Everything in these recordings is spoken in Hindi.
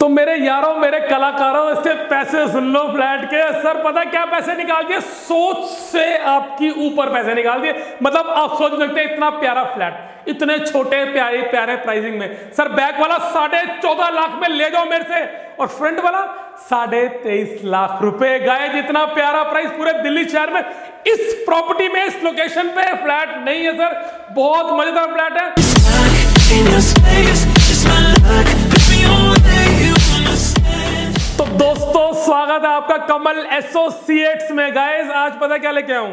तो मेरे यारों, मेरे कलाकारों, इससे पैसे सुन लो फ्लैट के। सर, पता क्या पैसे निकाल दिए? सोच से आपकी ऊपर पैसे निकाल दिए। मतलब आप सोच सकते हैं इतना प्यारा फ्लैट, इतने छोटे, प्यारे प्यारे प्राइसिंग में। सर बैक वाला साढ़े चौदह लाख में ले जाओ मेरे से। और फ्रंट वाला साढ़े तेईस लाख रुपए। गए जितना प्यारा प्राइस पूरे दिल्ली शहर में। इस प्रॉपर्टी में, इस लोकेशन पे फ्लैट नहीं है, सर। बहुत मज़ेदार फ्लैट है। दोस्तों, स्वागत है आपका कमल एसोसिएट्स में। गाइस आज पता क्या लेके आऊँ?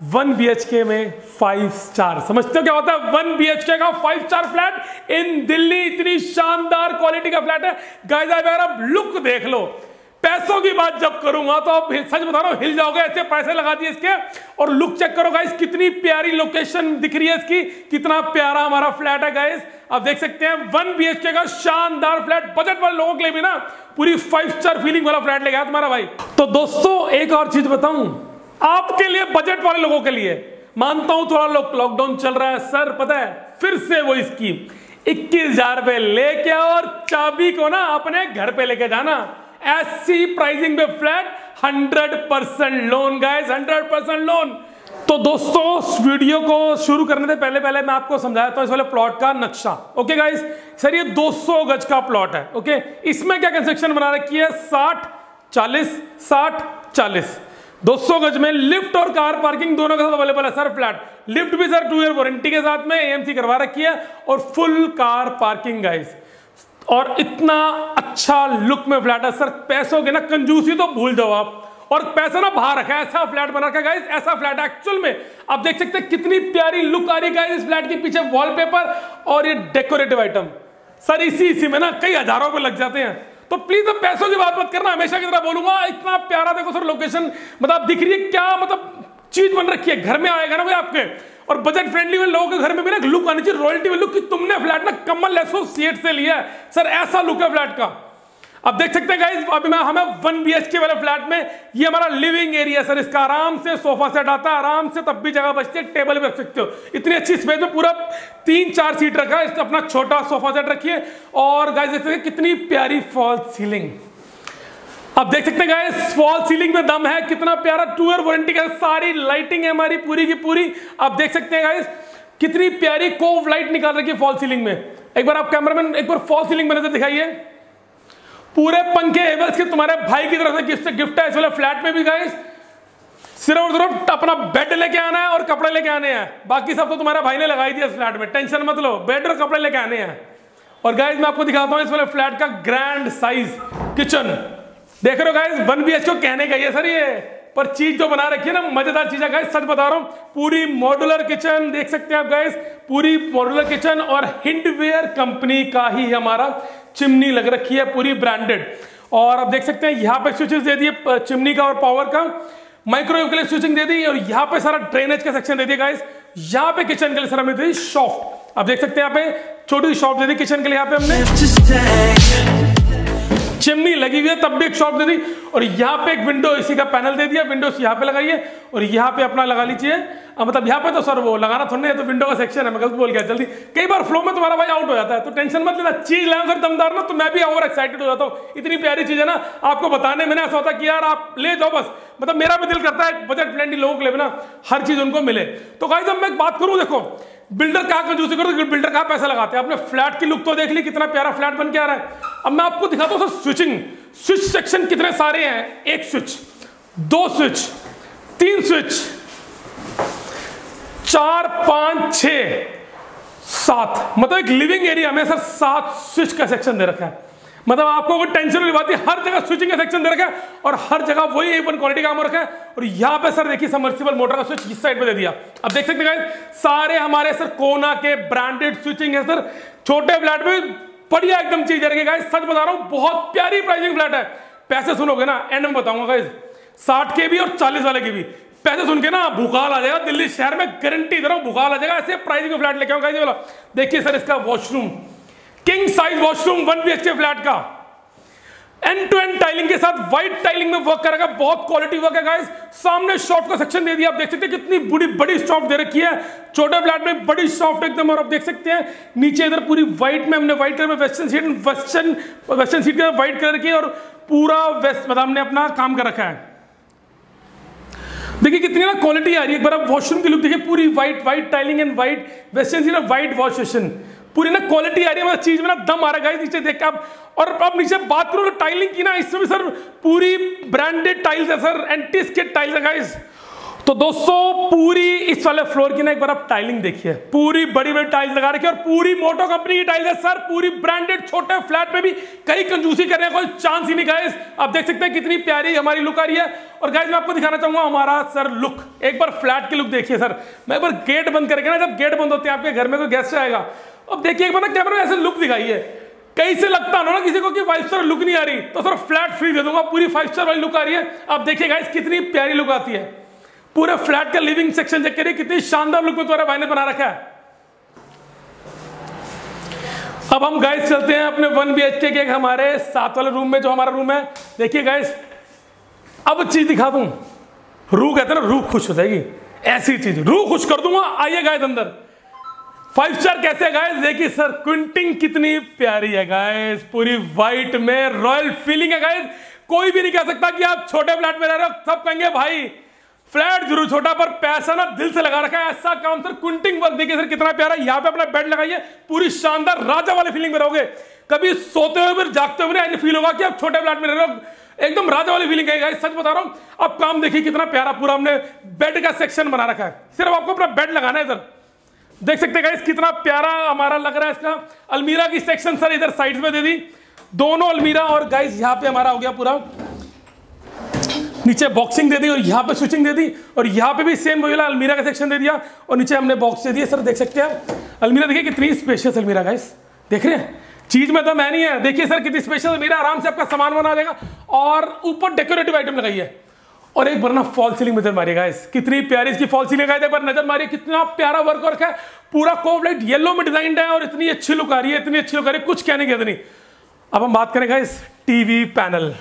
वन बी में फाइव स्टार समझते हो क्या होता है? वन बी का five star flat in Delhi इतनी शानदार क्वालिटी का फ्लैट है। गाइस अगर आप लुक देख लो। पैसों की बात जब करूँगा तो आप सच बता रहा हूँ, हिल जाओगे, ऐसे पैसे लगा दिए इसके। और लुक चेक करो गाइस कितनी प्यारी लोकेशन दिख रही है इसकी। कितना प्यारा हमारा फ्लैट है गाइस आप देख सकते हैं वन बी का शानदार फ्लैट बजट वाले लोगों के लिए भी ना, पूरी फाइव स्टार फीलिंग वाला फ्लैट लेगा तुम्हारा भाई। तो दोस्तों, एक और चीज़ बताऊँ, आपके लिए बजट वाले लोगों के लिए, मानता हूँ थोड़ा लोग लॉकडाउन चल रहा है सर पता है, फिर से वो स्कीम इक्कीस हज़ार रुपए लेके और चाबी को ना अपने घर पे लेके जाना। ऐसी प्राइसिंग पे flat hundred percent loan guys hundred percent loan तो दोस्तों, इस वीडियो को शुरू करने से पहले पहले मैं आपको समझाता हूँ इस वाले प्लॉट का नक्शा। ओके गाइस सर, ये 200 गज का प्लॉट है ओके इसमें क्या कंस्ट्रक्शन बना रखी है? 60 40 60 40 200 गज में लिफ्ट और कार पार्किंग दोनों के साथ अवेलेबल है, सर फ्लैट लिफ्ट भी, सर टू ईयर वारंटी के साथ में एएमसी करवा रखी है और फुल कार पार्किंग गाइस और इतना अच्छा लुक में फ्लैट है। सर, पैसों की ना कंजूसी तो भूल जाओ आप। और पैसा ना बाहर रखा है। ऐसा फ्लैट बना रखा गाइस ऐसा फ्लैट एक्चुअल में। आप देख सकते हैं कितनी प्यारी लुक आ रही है गाइस इस फ्लैट के पीछे वॉलपेपर और ये डेकोरेटिव आइटम सर, इसी इसी में ना कई हज़ारों पे लग जाते हैं। तो प्लीज़ अब पैसों की बात मत करना। हमेशा की तरह बोलूँगा, इतना प्यारा देखो सर लोकेशन मतलब दिख रही है क्या? मतलब चीज़ बन रखी है, घर में आएगा ना भाई आपके। और बजट फ्रेंडली में लोगों के घर में भी ना लुक आनी चाहिए रॉयल्टी में लुक कि तुमने फ्लैट ना कमल एसोसिएट से लिया है। सर, ऐसा लुक है फ्लैट का। अब देख सकते हैं गाइस अभी मैं, हमें वन बी के वाले फ्लैट में ये हमारा लिविंग एरिया सर, इसका आराम से सोफा सेट आता है, आराम से तब भी जगह बचती है टेबल भी रख सकते हो। इतनी अच्छी स्पेस में पूरा तीन चार सीट रखा है इसका अपना छोटा सोफा सेट रखिए और गाइस देख सकते कितनी प्यारी फॉल सीलिंग अब देख सकते हैं गाइस फॉल सीलिंग में दम है, कितना प्यारा टू ईयर वारंटी का सारी लाइटिंग है हमारी पूरी की पूरी। आप देख सकते हैं गाइस कितनी प्यारी कोव लाइट निकाल रखी है फॉल सीलिंग में। एक बार आप कैमरामैन एक बार फॉल सीलिंग में नज़र दिखाइए। पूरे पंखे एवल्स के तुम्हारे भाई की तरफ़ से गिफ्ट गिफ्ट है, इस वाले फ्लैट में भी गाइस सिर्फ़ और सिर्फ़ अपना बेड लेके आना है और कपड़े लेके आने हैं। बाकी सब तो तुम्हारे भाई ने लगाई दिया इस फ्लैट में। टेंशन मत लो बेड और कपड़े लेके आने हैं। और गाइस मैं आपको दिखाता हूँ इस वाले फ्लैट का ग्रैंड साइज़ किचन देख रहे हो गाइस वन बी को कहने का ये सर ये, पर चीज़ जो बना रखी है ना, मज़ेदार चीज़ है गाइस सच बता रहा हूँ, पूरी मॉड्यूलर किचन देख सकते हैं आप गाइस पूरी मॉड्यूलर किचन और हिंडवेयर कंपनी का ही हमारा चिमनी लग रखी है पूरी ब्रांडेड और आप देख सकते हैं, यहाँ पे स्विचेस दे दिए चिमनी का और पावर का माइक्रोवेव के लिए स्विचिंग दे दी, और यहाँ पे सारा ड्रेनेज का सेक्शन दे दिया गाइस यहाँ पे किचन के लिए सर हमने दे दी शॉफ्ट आप देख सकते हैं यहाँ पे, छोटी शॉप दे दी किचन के लिए यहाँ पे हमने. चिमनी लगी हुई है, तब भी एक शॉप दे दी। और यहाँ पे एक विंडो इसी का पैनल दे दिया विंडो यहाँ पे लगाइए, और यहाँ पे अपना लगा लीजिए। मतलब यहाँ पे तो सर वो लगाना थोड़ा है तो विंडो का सेक्शन है, मैं गलत बोल गया, जल्दी। कई बार फ्लो में तुम्हारा भाई आउट हो जाता है तो टेंशन मत लेना, चीज़ लाओ सर दमदार ना तो मैं भी ओवर एक्साइटेड हो जाता हूँ। इतनी प्यारी चीज़ है ना, आपको बताने में ऐसा होता कि यार आप ले जाओ बस। मतलब मेरा भी दिल करता है बजट फ्रेंडली लोगों के लिए ना, हर चीज़ उनको मिले। तो गाइस अब मैं एक बात करूँ, देखो बिल्डर कहा कंजूसी करो तो बिल्डर कहा पैसा लगाते हैं? आपने फ्लैट की लुक तो देख ली, कितना प्यारा फ्लैट बन के आ रहा है। अब मैं आपको दिखाता हूँ, सर, स्विचिंग। स्विच सेक्शन कितने सारे हैं? एक स्विच, दो स्विच, तीन स्विच, चार, पाँच छ सात। मतलब एक लिविंग एरिया में, सर, सात स्विच का सेक्शन दे रखा है। मतलब आपको कोई टेंशन नहीं बात हर जगह स्विचिंग का सेक्शन दे रखा है और हर जगह वही ए क्वालिटी का काम रखा है। और यहाँ पे सर देखिए समर्सिबल मोटर का स्विच इस साइड पे दे दिया। अब देख सकते हैं सारे हमारे सर कोना के ब्रांडेड स्विचिंग है सर छोटे फ्लैट में बढ़िया एकदम चीज़ दे रखी सच बता रहा हूँ, बहुत प्यारी प्राइसिंग फ्लैट है। पैसे सुनोगे ना एंड में बताऊँगा गाइस साठ के भी और चालीस वाले के भी। पैसे सुन के ना भूखाल आ जाएगा। दिल्ली शहर में गारंटी दे रहा हूँ, भूखाल आ जाएगा। ऐसे प्राइसिंग फ्लैट लेके आऊँगा देखिए सर इसका washroom king size washroom, one B flat का। एंड टू एंड टाइलिंग के साथ व्हाइट टाइलिंग में वर्क करेगा, बहुत क्वालिटी वर्क है गाइस सामने शॉफ्ट का सेक्शन दे दिया, आप देख सकते हैं कितनी बड़ी बड़ी शॉफ्ट दे रखी है। छोटे फ्लैट में बड़ी शॉफ्ट एकदम, और आप देख सकते हैं, नीचे इधर पूरी व्हाइट में, हमने व्हाइट कलर में western seat western western seat के व्हाइट कलर की, और पूरा वेस्ट मतलब हमने अपना काम कर रखा है। देखिए कितनी ना क्वालिटी आ रही है। एक बार आप वॉशरूम की लुक देखिए, पूरी white white tiling and white western seat white wash basin पूरी ना क्वालिटी आ रही है मतलब चीज़ में ना दम आ रहा है नीचे देख के आप। और अब नीचे बात करो टाइलिंग की ना, इसमें भी सर पूरी ब्रांडेड टाइल्स है सर एंटी स्केट टाइल्स है गाइस तो दोस्तों, पूरी इस वाले फ्लोर की ना एक बार आप टाइलिंग देखिए। पूरी बड़ी बड़ी टाइल्स लगा रखी है और पूरी मोटो कंपनी की टाइल्स है, सर। पूरी ब्रांडेड छोटे फ्लैट में भी कहीं कंजूसी करने का कोई चांस ही नहीं गाइस आप देख सकते हैं कितनी प्यारी हमारी लुक आ रही है। और गाइस मैं आपको दिखाना चाहूँगा हमारा, सर, लुक। एक बार फ्लैट की लुक देखिए, सर। मैं एक बार गेट बंद करके ना, जब गेट बंद होते हैं, आपके घर में कोई गेस्ट आएगा। अब देखिए, एक बार ना कैमरा में ऐसे लुक दिखाई है कहीं से लगता ना किसी को कि फाइव स्टार लुक नहीं आ रही तो सर फ्लैट फ्री दे दूँगा, पूरी फाइव स्टार वाली लुक आ रही है। आप देखिए गाइस कितनी प्यारी लुक आती है। पूरे फ्लैट का लिविंग सेक्शन चेक करिए कितनी शानदार लुक में तुम्हारे भाई ने बना रखा है। अब हम गाइस चलते हैं अपने वन बी के हमारे सात वाले रूम में, जो हमारा रूम है। देखिए गाइस अब चीज़ दिखा दूँ। रूह कहते ना, रूह खुश हो जाएगी। ऐसी चीज़, रूह खुश कर दूँगा, आइए गाइस अंदर। फाइव स्टार कैसे गाइस देखिए सर क्विंटिंग कितनी प्यारी है गाइस पूरी व्हाइट में रॉयल फीलिंग है गाइस कोई भी नहीं कह सकता कि आप छोटे फ्लैट में रह रहे हो, सब कहेंगे, भाई फ्लैट ज़रूर छोटा, पर पैसा ना दिल से लगा रखा है। ऐसा काम, सर, कुंटिंग वर्क, देखिए, सर, कितना प्यारा यहाँ पे अपना बेड लगाइए, पूरी शानदार राजा वाले फीलिंग में रहोगे। कभी सोते हुए फिर जागते हुए नहीं फील होगा कि आप छोटे फ्लैट में रह रहे हो। एकदम राजा वाली फीलिंग है सच बता रहा हूँ, अब काम देखिए कितना प्यारा, पूरा हमने बेड का सेक्शन बना रखा है। सिर्फ़ आपको अपना बेड लगाना है इधर देख सकते हैं कितना प्यारा हमारा लग रहा है इसका। अलमीरा की सेक्शन सर, इधर साइड में दे दी। दोनों अलमीरा और गाइस यहाँ पे हमारा हो गया पूरा। नीचे बॉक्सिंग दे दी और यहाँ पे स्विचिंग दे दी और यहाँ पे भी सेम वही अलमीरा का सेक्शन दे दिया और नीचे हमने बॉक्स दे दिया। सर, देख सकते हैं अलमीरा, देखिए कितनी स्पेशियस अलमीरा गाइस देख रहे हैं? चीज़ में तो मैं नहीं है। देखिए सर, कितनी स्पेशल अलमीरा। आराम से आपका सामान बना जाएगा और ऊपर डेकोरेटिव आइटम लगाई है। और एक बार ना फॉल सीलिंग नज़र मारिएगा इस कितनी प्यारी इसकी फॉल सीलिंग लगाई पर नज़र मारिए, कितना प्यारा वर्क वर्क है। पूरा कोव लाइट येलो में डिज़ाइन है और इतनी अच्छी लुक आ रही है, इतनी अच्छी लुक आ रही है। कुछ कहने की नहीं। अब हम बात करेंगे इस टीवी पैनल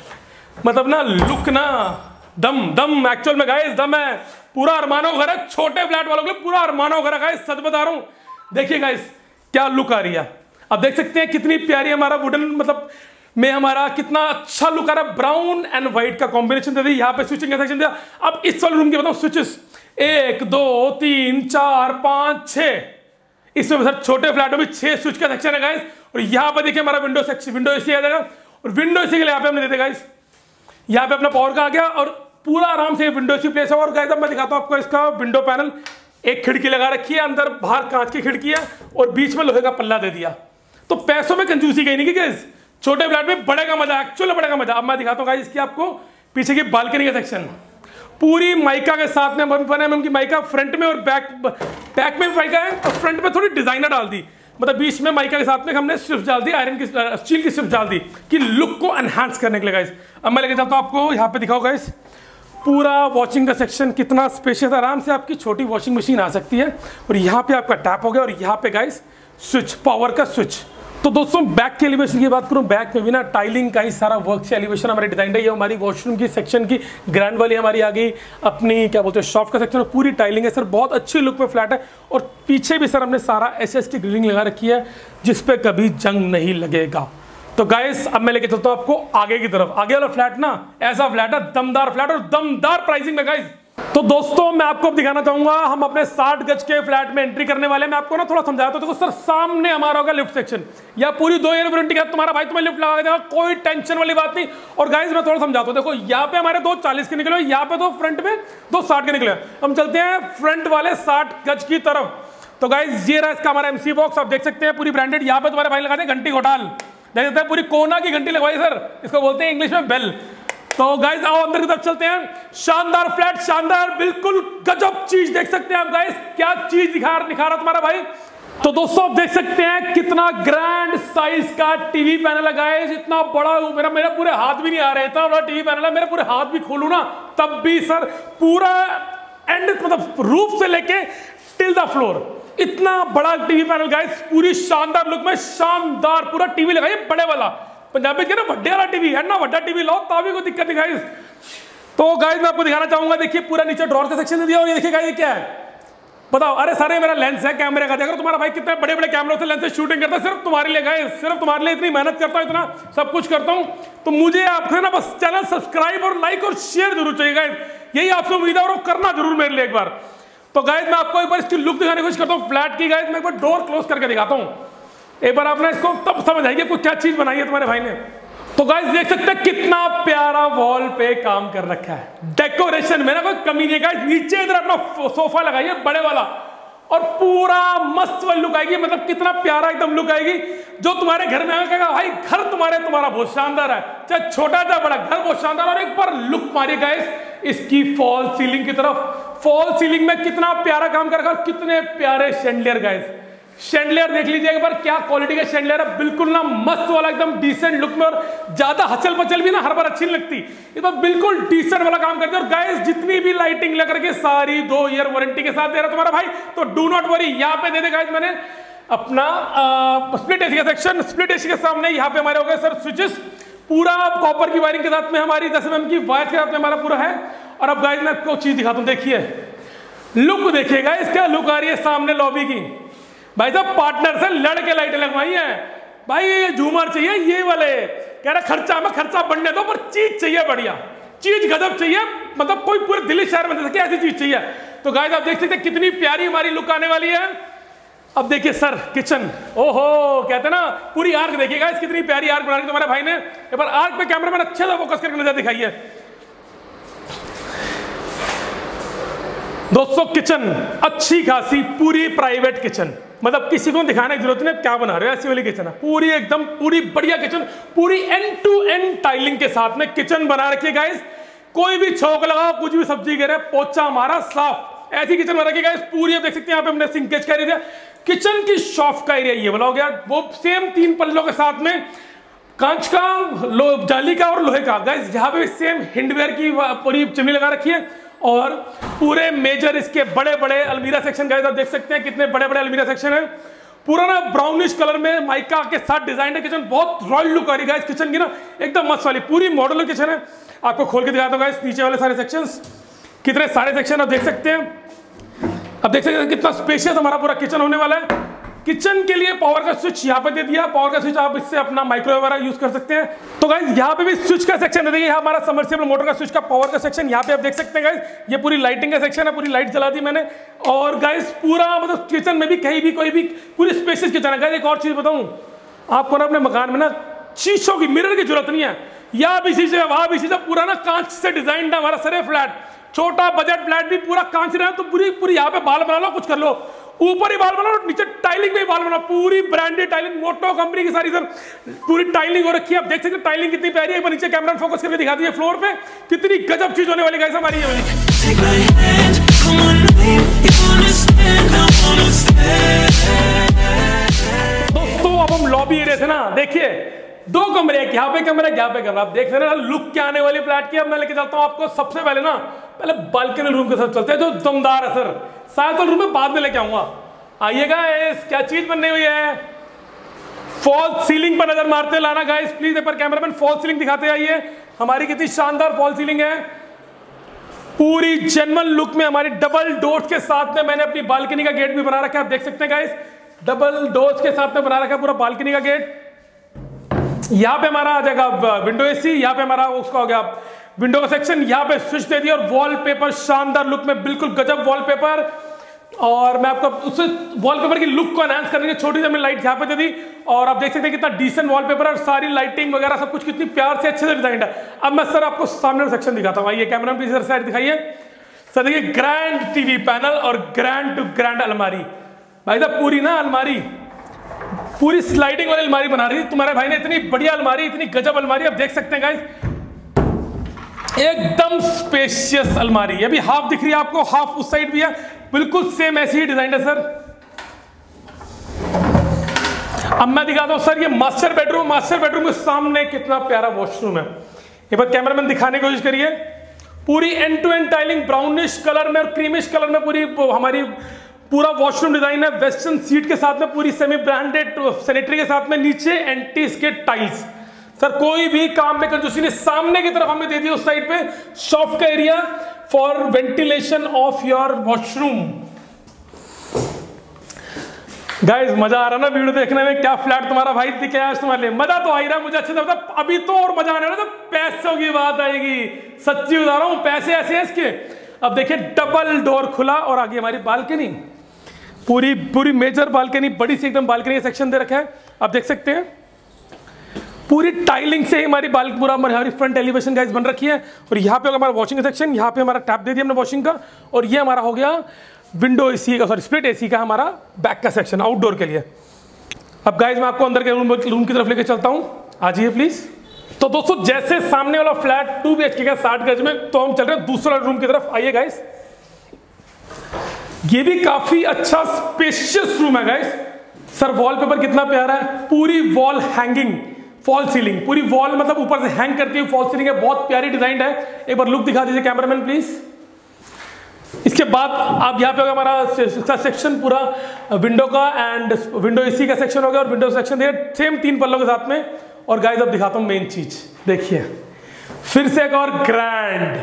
मतलब ना लुक ना दम दम एक्चुअल में गाइस दम है। पूरा अरमानो घर है, छोटे फ्लैट वालों के लिए पूरा अरमानो घर है गाइस सच बता रहा हूँ। देखिए गाइस क्या लुक आ रही है। अब देख सकते हैं कितनी प्यारी हमारा वुडन मतलब में हमारा कितना अच्छा लुक आ रहा है। ब्राउन एंड व्हाइट का कॉम्बिनेशन दे दी, यहाँ पे स्विचिंग का सेक्शन दिया। अब इस वाले रूम के बताओ स्विचेस एक, दो, तीन, चार, पाँच छ इसमें सर छोटे फ्लैट में छह स्विच का सेक्शन है गाइस और यहाँ पे देखिए हमारा विंडो सेक्शन विंडो एसी आ जाएगा। और विंडो एसी के लिए यहाँ पे हमने दे दिया गाइस यहाँ पे अपना पावर का आ गया? और पूरा आराम से विंडो एसी प्लेस है। और अब मैं दिखाता हूँ आपको इसका विंडो पैनल एक खिड़की लगा रखी है, अंदर बाहर कांच की खिड़की है और बीच में लोहे का पल्ला दे दिया। तो पैसों में कंजूसी गई नहीं कि छोटे फ्लैट में बड़े का मज़ा एक्चुअल बड़े का मज़ा। अब मैं दिखाता हूँ इसकी आपको पीछे की बालकनी का सेक्शन पूरी माइका के साथ में बने में माइका फ्रंट में और बैक बैक में माइका है और फ्रंट में थोड़ी डिज़ाइनर डाल दी। मतलब बीच में माइका के साथ में हमने स्ट्रिप्स डाल दी आयरन की स्टील की स्ट्रिप्स डाल दी कि लुक को एनहांस करने के लिए गाइस अब मैं लेके जाता हूँ आपको, यहाँ पे दिखाओ गाइस पूरा वॉशिंग का सेक्शन कितना स्पेशियस आराम से आपकी छोटी वॉशिंग मशीन आ सकती है। और यहाँ पे आपका टैप हो गया और यहाँ पे गाइस स्विच पावर का स्विच तो दोस्तों बैक के एलिवेशन की बात करूँ बैक में भी ना टाइलिंग का ही सारा वर्क से एलिवेशन हमारी डिज़ाइन है। हमारी वॉशरूम की सेक्शन की ग्रैंड वाली हमारी आ गई। अपनी क्या बोलते हैं शॉप का सेक्शन पूरी टाइलिंग है। सर, बहुत अच्छी लुक पे फ्लैट है। और पीछे भी सर हमने सारा एस एस लगा रखी है जिसपे कभी जंग नहीं लगेगा। तो गाइस अब मैं लेके चलता हूँ आपको आगे की तरफ़। आगे वाला फ्लैट ना, ऐसा फ्लैट है, दमदार फ्लैट और दमदार प्राइसिंग में गाइस तो दोस्तों, मैं आपको दिखाना चाहूँगा, हम अपने 60 गज के फ्लैट में एंट्री करने वाले मैं आपको ना थोड़ा समझाया तो देखो सर सामने हमारा होगा लिफ्ट सेक्शन या पूरी दो ईयर वारंटी का तुम्हारा भाई तुम्हें लिफ्ट लगा देगा, कोई टेंशन वाली बात नहीं। और गाइस मैं थोड़ा समझाता हूँ, देखो, यहाँ पे हमारे दो चालीस के निकले यहाँ पे दो फ्रंट में दो साठ के निकले हम चलते हैं फ्रंट वाले साठ गज की तरफ़। तो गाइज़ ये रहा इसका हमारा एमसी बॉक्स आप देख सकते हैं, पूरी ब्रांडेड यहाँ पे तुम्हारे भाई लगा दे, घंटी घोटाल। सकते हैं पूरी कोना की घंटी लगवाई, सर। इसको बोलते हैं इंग्लिश में बेल। तो गाइस आओ अंदर की तरफ़ चलते हैं। शानदार फ्लैट शानदार, बिल्कुल गजब चीज़ देख सकते हैं आप गाइस क्या चीज़ दिखा दिखा रहा तुम्हारा भाई? तो दोस्तों, आप देख सकते हैं कितना ग्रैंड साइज़ का टीवी पैनल लगा है इतना बड़ा, मेरा मेरा पूरे हाथ भी नहीं आ रहा, इतना बड़ा टीवी पैनल है। मेरे पूरे हाथ भी खोलू ना, तब भी, सर, पूरा एंड मतलब रूफ से लेके टिल द फ्लोर इतना बड़ा टीवी पैनल गाइस पूरी शानदार लुक में शानदार पूरा टीवी लगाइए बड़े वाला। पंजाबी के ना वड्डे वाला टीवी, है ना, वड्डा टीवी लो तो भी कोई दिक्कत नहीं गाइस तो गाइस मैं आपको दिखाना चाहूँगा, देखिए, पूरा नीचे ड्रॉर का सेक्शन दिया और ये देखिए ये क्या है? बताओ, अरे, सारे मेरा लेंस है कैमरे का देखो तुम्हारा भाई कितने बड़े बड़े कैमरों से लेंस से शूटिंग करता है, सिर्फ़ तुम्हारे लिए गाइस सिर्फ़ तुम्हारे लिए इतनी मेहनत करता हूँ, इतना सब कुछ करता हूँ। तो मुझे आपसे ना बस चैनल सब्सक्राइब और लाइक और शेयर ज़रूर चाहिए गाइस यही आपसे उम्मीद है और करना ज़रूर मेरे लिए एक बार। तो गाइज़ मैं आपको एक बार इसकी लुक दिखाने की कोशिश करता हूँ। फ्लैट की गाइज़ मैं एक बार डोर क्लोज करके दिखाता हूँ। एक बार आपने इसको तब समझ आएगी कुछ क्या चीज़ बनाई है तुम्हारे भाई ने। तो गाइज़ देख सकते हैं कितना प्यारा वॉल पे काम कर रखा है। डेकोरेशन में ना कोई कमी नहीं गाइज़ नीचे इधर अपना सोफा लगाइए, बड़े वाला। और पूरा मस्त वाली लुक आएगी। मतलब कितना प्यारा एकदम लुक आएगी। जो तुम्हारे घर में आएगा, कहेगा, भाई, घर तुम्हारे, तुम्हारा बहुत शानदार है। चाहे छोटा, चाहे बड़ा, घर बहुत शानदार और एक बार लुक मारिए गाइस इसकी फॉल सीलिंग की तरफ़। फॉल सीलिंग में कितना प्यारा काम कर रखा कितने प्यारे शेंडलियर गाइस शेंडलियर देख लीजिए एक बार, क्या क्वालिटी का शेंडलियर है? बिल्कुल ना मस्त वाला, एकदम डिसेंट लुक में और ज़्यादा हचल पचल भी ना हर बार अच्छी नहीं लगती। ये तो बिल्कुल डिसेंट वाला काम करते हैं और गाइस जितनी भी लाइटिंग लेकर के सारी दो ईयर वारंटी के साथ दे रहा तुम्हारा भाई तो डू नॉट वरी यहाँ पे दे दे गाइस मैंने अपना स्प्लिट एसी का सेक्शन स्प्लिट एसी के सामने यहाँ पे हमारे हो गए सर स्विचेस पूरा कॉपर की वायरिंग के साथ में हमारी दस एम की वायर के साथ में हमारा पूरा है। और अब गाइस मैं आपको चीज़ दिखाता हूँ, देखिए। लुक देखिए देखिएगा इसका लुक आ रही है सामने लॉबी की। भाई साहब पार्टनर से लड़ के लाइटें लगवाई हैं। भाई, ये झूमर चाहिए, ये वाले। कह रहा, खर्चा में खर्चा बढ़ने दो, पर चीज़ चाहिए बढ़िया। चीज़ गजब चाहिए मतलब कोई पूरे दिल्ली शहर में दे सके, ऐसी चीज़ चाहिए। तो गाइस आप देख सकते हैं, कितनी प्यारी हमारी लुक आने वाली है। अब देखिए सर किचन ओहो, कहते हैं ना, पूरी आर्क देखिएगा इस कितनी प्यारी आर्क बना रही तुम्हारे भाई ने। एक बार आर्क पे कैमरा मैन अच्छे से फोकस करके नज़र दिखाइए। दोस्तों किचन अच्छी खासी, पूरी प्राइवेट किचन मतलब किसी को दिखाने की ज़रूरत नहीं क्या बना रहे हो? ऐसी वाली किचन है। पूरी एकदम, पूरी बढ़िया किचन पूरी एंड टू एंड टाइलिंग के साथ में किचन बना रखी है गाइस कोई भी छोक लगाओ, कुछ भी सब्ज़ी गिरे, पोचा मारा, साफ़। ऐसी किचन बना रखी गाइस पूरी देख सकते हैं, यहाँ पे हमने सिंकेज का एरिया किचन की शॉप का एरिया ये हो गया वो सेम तीन पल्लों के साथ में कांच का जाली का और लोहे का। गाइस यहाँ पे सेम हिंडवेयर की पूरी चिमनी लगा रखी है। और पूरे मेजर इसके बड़े बड़े अलमीरा सेक्शन आप देख सकते हैं कितने बड़े बड़े अलमीरा सेक्शन है। पूरा ना ब्राउनिश कलर में माइका के साथ डिज़ाइन है किचन बहुत रॉयल लुक आ रही है किचन की ना, एकदम मस्त वाली, पूरी मॉडल किचन है। आपको खोल के दिखाता हूँ गाइस नीचे वाले सारे सेक्शन कितने सारे सेक्शन आप देख सकते हैं। अब देख सकते हैं कितना स्पेशियस हमारा पूरा किचन होने वाला है। किचन के लिए पावर का स्विच यहाँ पे दे दिया। पावर का स्विच आप इससे अपना माइक्रोवेव वगैरह यूज़ कर सकते हैं। तो गाइज़ यहाँ पे भी स्विच का सेक्शन दे दिया हमारा समर्सिबल मोटर का स्विच का पावर का सेक्शन यहाँ पे आप देख सकते हैं गाइज़ ये पूरी लाइटिंग का सेक्शन है, पूरी लाइट जला दी मैंने। और गाइज़ पूरा मतलब किचन में भी कहीं भी, कोई भी, पूरी स्पेसिस किचन है। गाइज़ एक और चीज़ बताऊँ। आपको ना अपने मकान में ना शीशों की मिरर की ज़रूरत नहीं है। यहाँ भी शीशे, वहाँ भी शीशा। पूरा ना कांच से डिज़ाइन है हमारा, सरे फ्लैट छोटा बजट फ्लैट भी पूरा कांच रहा है तो पूरी पूरी यहाँ पे बाल बना लो, कुछ कर लो। ऊपर ही बाल बना लो, नीचे टाइलिंग में बना पूरी ब्रांडेड टाइलिंग मोटो कंपनी की सारी सर पूरी टाइलिंग हो रखी है। आप देख सकते हैं टाइलिंग कितनी प्यारी है। नीचे कैमरा फोकस करके दिखा दीजिए फ्लोर पे कितनी गजब चीज़ होने वाली गाइस हमारी ये. दोस्तों अब हम लॉबी एरिया थे ना देखिए दो कमरे हैं यहाँ पे कमरा यहाँ पे कमरा। आप देख रहे हैं ना लुक क्या आने वाली फ्लैट की अब मैं लेके चलता हूँ आपको सबसे पहले ना पहले बालकनी रूम के साथ चलते हैं जो दमदार है सर शायद रूम में बाद में लेके आऊँगा। आइएगा इस क्या चीज़ बनने हुई है? फॉल सीलिंग पर नज़र मारते लाना गाइस प्लीज़ एक बार कैमरामैन फॉल सीलिंग दिखाते आइए। हमारी कितनी शानदार फॉल सीलिंग है। पूरी जेनवन लुक में हमारी डबल डोर्स के साथ में मैंने अपनी बालकनी का गेट भी बना रखा है, आप देख सकते हैं गाइस डबल डोर्स के साथ में बना रखा है पूरा बालकनी का गेट यहाँ पे हमारा आ जाएगा विंडो एसी यहाँ पे हमारा उसका हो गया। विंडो का सेक्शन यहाँ पे स्विच दे दिया और वॉलपेपर शानदार लुक में बिल्कुल गजब वॉलपेपर और मैं आपको उस वॉलपेपर की लुक को एनहांस करने की छोटी सी हमने लाइट यहाँ पे दे दी। और आप देख सकते हैं कितना डिसेंट वॉलपेपर और सारी लाइटिंग वगैरह सब कुछ कितनी प्यार से अच्छे से डिज़ाइन है। अब मैं सर आपको सामने सेक्शन दिखाता हूँ। आइए कैमरा प्लीज़ सर साइड दिखाइए। सर देखिए ग्रैंड टीवी पैनल और ग्रैंड टू ग्रैंड अलमारी। भाई साहब, पूरी ना अलमारी? पूरी स्लाइडिंग वाली अलमारी बना रही। थी तुम्हारे भाई ने इतनी बढ़िया अलमारी, इतनी गजब अलमारी, आप देख सकते हैं गाइस एकदम स्पेशियस अलमारी। ये भी हाफ़ दिख रही है आपको हाफ़ उस साइड भी है। बिल्कुल सेम ऐसी ही डिज़ाइन है सर अब मैं दिखाता हूँ सर ये मास्टर बेडरूम मास्टर बेडरूम के सामने कितना प्यारा वॉशरूम है। एक बार कैमरामैन दिखाने की कोशिश करिए। पूरी end to end tiling brownish colour में और क्रीमिश कलर में पूरी हमारी पूरा वॉशरूम डिज़ाइन है। वेस्टर्न सीट के साथ में पूरी सेमी ब्रांडेड सैनिटरी के साथ में नीचे एंटी स्केट टाइल्स सर, कोई भी काम में कंजूसी नहीं सामने की तरफ़ हमने दे दिया उस साइड पे। शॉप का area for ventilation of your washroom guys मज़ा आ रहा ना वीडियो देखने में? क्या फ्लैट तुम्हारा भाई दिखे आज तुम्हारे लिए? मज़ा तो आ ही रहा मुझे अच्छे पता अभी तो और मज़ा आने वाला तो पैसों की बात आएगी। सच्ची बता रहा हूँ, पैसे ऐसे हैं इसके। अब देखिए डबल डोर खुला और आगे हमारी बालकनी पूरी पूरी मेजर बालकनी बड़ी सी एकदम बालकनी सेक्शन दे रखा है। आप देख सकते हैं। पूरी टाइलिंग से ही हमारी बाल पूरा हमारी फ्रंट एलिवेशन गाइस बन रखी है। और यहाँ पे हमारा वॉशिंग सेक्शन यहाँ पे हमारा टैप दे दिया हमने वॉशिंग का। और ये हमारा हो गया विंडो एसी का सॉरी स्प्लिट एसी का हमारा बैक का सेक्शन आउटडोर के लिए। अब गाइज़ मैं आपको अंदर के रूम रूम की तरफ़ लेके चलता हूँ। आ जाइए प्लीज़ तो दोस्तों, जैसे सामने वाला फ्लैट टू बी का साठ गज में तो हम चल रहे हैं दूसरा रूम की तरफ़। आइए गाइस ये भी काफ़ी अच्छा स्पेशियस रूम है गाइस सर वॉलपेपर कितना प्यारा है। पूरी वॉल हैंगिंग फॉल सीलिंग पूरी वॉल मतलब ऊपर से हैंग करती हुई फॉल सीलिंग है। बहुत प्यारी डिज़ाइन है। एक बार लुक दिखा दीजिए कैमरामैन प्लीज़ इसके बाद आप यहाँ पे होगा हमारा इसका सेक्शन पूरा विंडो का एंड विंडो एसी का सेक्शन हो गया और विंडो सेक्शन दिया। सेम तीन पल्लों के साथ में। और गाइस अब दिखाता हूँ मेन चीज़। देखिए। फिर से एक और ग्रैंड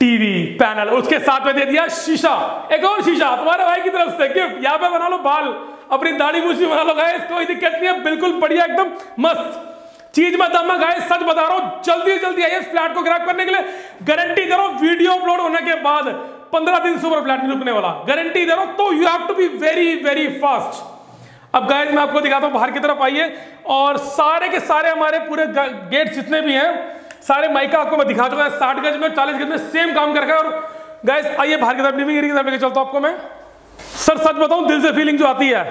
टीवी पैनल उसके साथ में दे दिया शीशा। एक और शीशा तुम्हारे भाई की तरफ़ से। गिफ्ट यहाँ पे बना लो बाल। अपनी दाढ़ी मूछ बना लो। गाइस कोई दिक्कत नहीं है। बिल्कुल बढ़िया, एकदम मस्त। चीज़ में दम गाइस सच बता रहा हूँ, जल्दी जल्दी आइए फ्लैट को ग्रैप करने के लिए। गारंटी हूँ वीडियो अपलोड होने के बाद पंद्रह दिन सुपर फ्लैट नहीं रुकने वाला। गारंटी दे रहा हूँ तो you have to be very very fast अब गाइस मैं आपको दिखाता हूँ, बाहर की तरफ़ आइए। और सारे के सारे हमारे पूरे गेट जितने भी हैं, सारे माइका आपको मैं दिखा चुका साठ गज में, चालीस गज में सेम काम कर है। और गाइस आइए बाहर की तरफ़ लिविंग एरिया की तरफ़ लेके चलता हूँ आपको मैं। सर, सच बताऊँ, दिल से फीलिंग जो आती है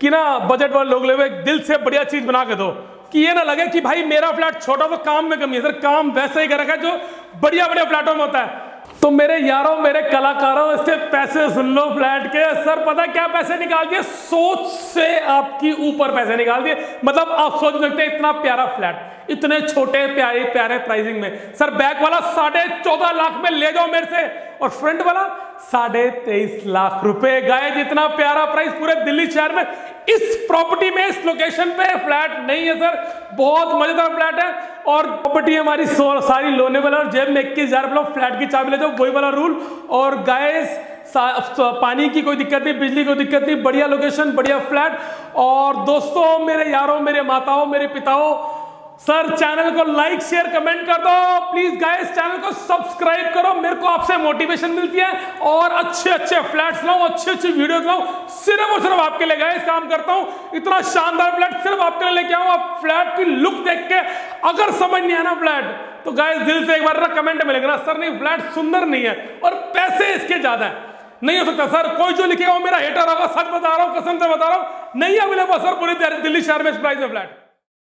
कि ना बजट वाले लोग ले दिल से बढ़िया चीज़ बना के दो। कि ये ना लगे कि भाई मेरा फ्लैट छोटा तो काम में कमी है। सर काम वैसे ही कर रखा है जो बढ़िया बढ़िया फ्लैटों में होता है। तो मेरे यारों, मेरे कलाकारों इससे पैसे सुन लो फ्लैट के। सर, पता क्या पैसे निकाल दिए? सोच से आपकी ऊपर पैसे निकाल दिए। मतलब आप सोच सकते, इतना प्यारा फ्लैट। इतने छोटे, प्यारे प्यारे प्राइसिंग में। सर बैक वाला साढ़े चौदह लाख में ले जाओ मेरे से। और फ्रंट वाला साढ़े तेईस लाख रुपए। गए जितना प्यारा प्राइस पूरे दिल्ली शहर में। इस प्रॉपर्टी में, इस लोकेशन पे फ्लैट नहीं है, सर। बहुत मज़ेदार फ्लैट है। और प्रॉपर्टी हमारी सारी लोनेबल और जेब में इक्कीस हज़ार फ्लैट की चाबी ले जाओ, वही वाला रूल और गाइस पानी की कोई दिक्कत नहीं, बिजली कोई दिक्कत नहीं। बढ़िया लोकेशन बढ़िया फ्लैट और दोस्तों, मेरे यारों, मेरे माताओं, मेरे पिताओं सर, चैनल को लाइक शेयर कमेंट कर दो। प्लीज़ गाइस चैनल को सब्सक्राइब करो। मेरे को आपसे मोटिवेशन मिलती है और अच्छे अच्छे फ्लैट्स लाऊं अच्छे अच्छे वीडियोस लाऊं। सिर्फ़ और सिर्फ़ आपके लिए गाइस काम करता हूँ। इतना शानदार फ्लैट सिर्फ़ आपके लिए लेके आऊँ। आप फ्लैट की लुक देख के अगर समझ नहीं आना फ्लैट तो गाइस दिल से एक बार कमेंट में लिखना, सर, नहीं फ्लैट सुंदर नहीं है और पैसे इसके ज़्यादा है। नहीं हो सकता। सर, कोई जो लिखेगा मेरा हेटर होगा। सच बता रहा हूँ, कसम से बता रहा हूँ। नहीं अवेलेबल सर, पूरी दिल्ली शहर में इस प्राइस में फ्लैट